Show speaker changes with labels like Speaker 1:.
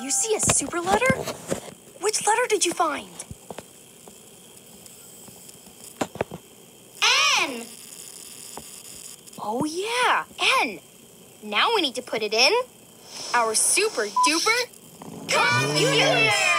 Speaker 1: You see a super letter? Which letter did you find?
Speaker 2: N.
Speaker 1: Oh, yeah, N. Now we need to put it in our super duper computer.